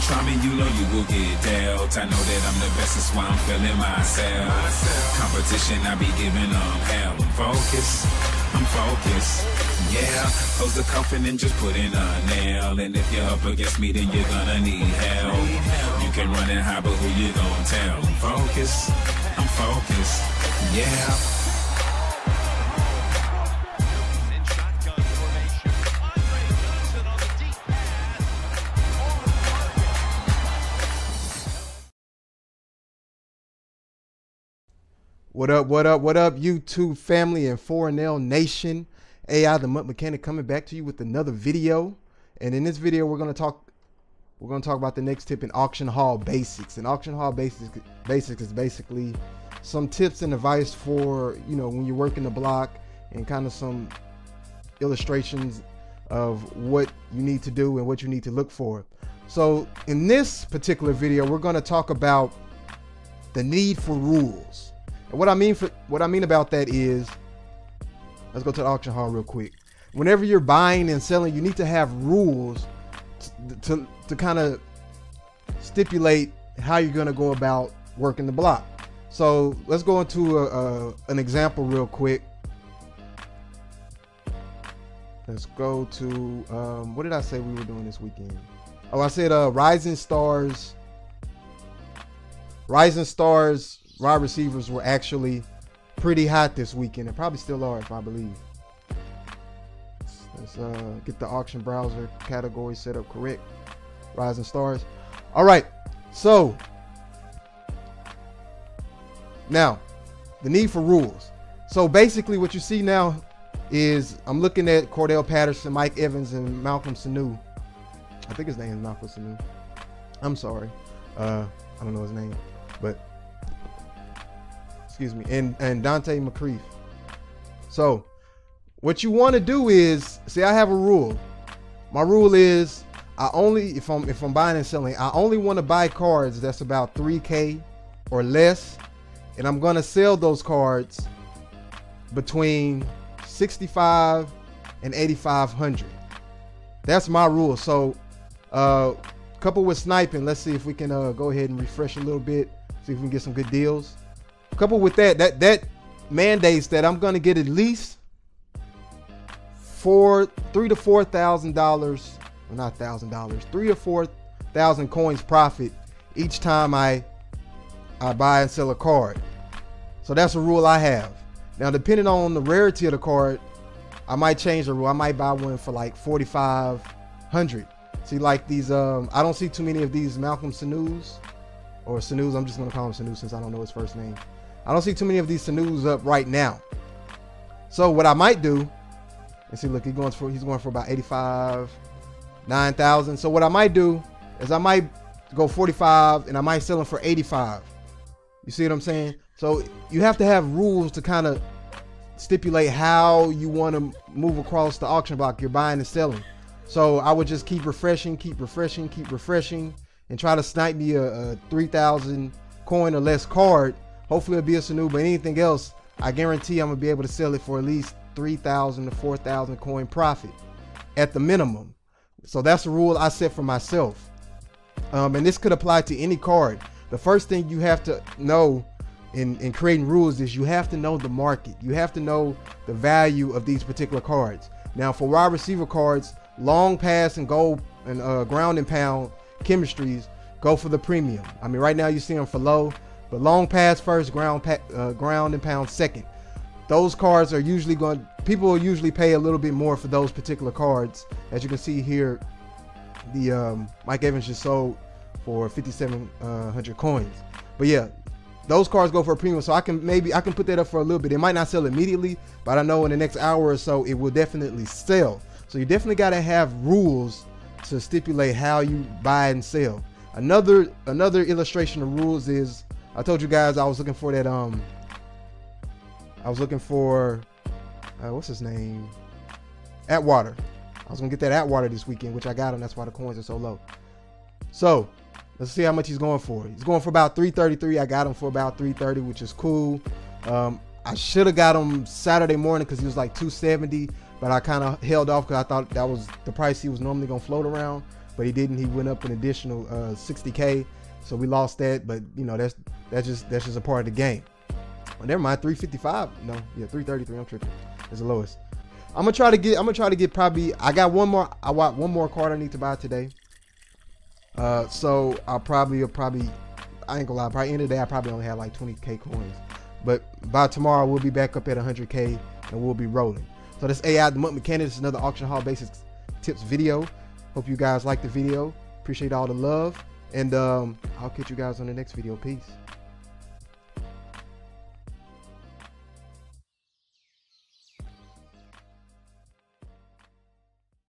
try me, you know you will get dealt. I know that I'm the best, that's why I'm feeling myself. Competition, I be giving them hell. I'm focused, I'm focused. Yeah, close the coffin and just put in a nail. And if you're up against me, then you're gonna need help. You can run and hide, but who you gonna tell? I'm focused, I'm focused. Yeah. What up, what up, what up, YouTube family and 4L Nation. AI the MUT Mechanic coming back to you with another video. And in this video, we're gonna talk we're gonna talk about the next tip in auction hall basics. And auction hall basics basics is basically some tips and advice for you know when you're working the block and kind of some illustrations of what you need to do and what you need to look for. So in this particular video, we're gonna talk about the need for rules. And what I mean for what I mean about that is, let's go to the auction hall real quick. Whenever you're buying and selling, you need to have rules to to, to kind of stipulate how you're going to go about working the block. So let's go into a, a, an example real quick. Let's go to um, what did I say we were doing this weekend? Oh, I said uh, Rising Stars. Rising Stars wide receivers were actually pretty hot this weekend, and probably still are, if I believe. Let's uh, get the auction browser category set up correct. Rising Stars. All right, so now the need for rules. So basically, what you see now is I'm looking at Cordarrelle Patterson, Mike Evans, and Malcolm Sanu. I think his name is Malcolm Sanu. I'm sorry, uh, I don't know his name, but excuse me, and and Dante Moncrief. So, what you want to do is, see, I have a rule. My rule is, I only if I'm if I'm buying and selling, I only want to buy cards that's about 3k or less, and I'm gonna sell those cards between 65 and 8500. That's my rule. So, uh, couple with sniping, let's see if we can uh, go ahead and refresh a little bit, see if we can get some good deals coupled with that, that that mandates that I'm gonna get at least four, three to four thousand dollars, well not thousand dollars, three or four thousand coins profit each time I I buy and sell a card. So that's a rule I have. Now, depending on the rarity of the card, I might change the rule. I might buy one for like 4,500. See, like these, um, I don't see too many of these Malcolm Sanu's or Sanu's. I'm just gonna call him Sanu since I don't know his first name. I don't see too many of these Sanu's up right now. So what I might do, and see, look, he's going for he's going for about 85, 9,000. So what I might do is I might go 45 and I might sell them for 85. You see what I'm saying? So you have to have rules to kind of stipulate how you want to move across the auction block you're buying and selling. So I would just keep refreshing, keep refreshing, keep refreshing, and try to snipe me a, a 3,000 coin or less card Hopefully it'll be a Sanu, but anything else, I guarantee I'm gonna be able to sell it for at least 3,000 to 4,000 coin profit at the minimum. So that's the rule I set for myself. Um, and this could apply to any card. The first thing you have to know in, in creating rules is you have to know the market. You have to know the value of these particular cards. Now, for wide receiver cards, long pass and goal and uh, ground and pound chemistries go for the premium. I mean, right now you see them for low. But long pass first, ground pa- uh, ground and pound second. Those cards are usually going. People will usually pay a little bit more for those particular cards. As you can see here, the um, Mike Evans just sold for 5,700 coins. But yeah, those cards go for a premium. So I can maybe I can put that up for a little bit. It might not sell immediately, but I know in the next hour or so it will definitely sell. So you definitely got to have rules to stipulate how you buy and sell. Another another illustration of rules is I told you guys I was looking for that. Um, I was looking for uh, what's his name? Atwater. I was gonna get that Atwater this weekend, which I got him. That's why the coins are so low. So let's see how much he's going for. He's going for about 333. I got him for about 330, which is cool. Um, I should have got him Saturday morning because he was like 270, but I kind of held off because I thought that was the price he was normally gonna float around. but he didn't. He went up an additional uh, 60k, so we lost that. But you know, that's that's just that's just a part of the game. Oh, never mind, 355. No, yeah, 333. I'm tripping. It's the lowest. I'm gonna try to get. I'm gonna try to get probably. I got one more. I want one more card I need to buy today. Uh, so I'll probably, I'll probably, I ain't gonna lie. Probably end of the day, I probably only have like 20k coins. But by tomorrow, we'll be back up at 100k and we'll be rolling. So this AI the MUT Mechanic is another auction hall basics tips video. Hope you guys like the video. Appreciate all the love, and um, I'll catch you guys on the next video. Peace.